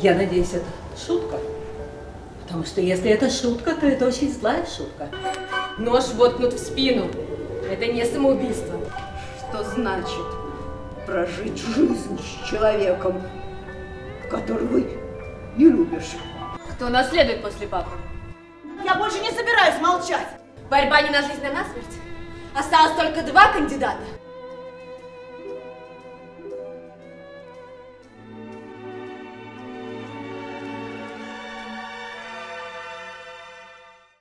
Я надеюсь, это шутка. Потому что если это шутка, то это очень злая шутка. Нож воткнут в спину. Это не самоубийство. Что значит прожить жизнь с человеком, которого не любишь? Кто наследует после папы? Я больше не собираюсь молчать. Борьба не на жизнь, а на смерть. Осталось только два кандидата.